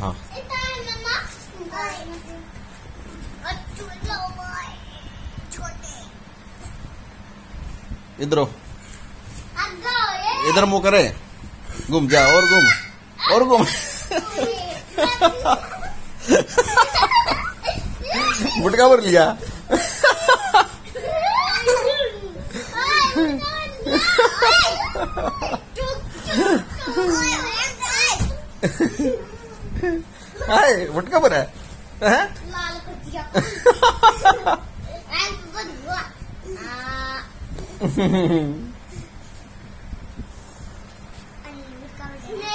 हाँ इधर हो इधर मुँह करे घूम जा और घूम और घूम गुटका भर लिया हाय वटका बना है? हैं? लाल कुतिया एंड बदवा आ।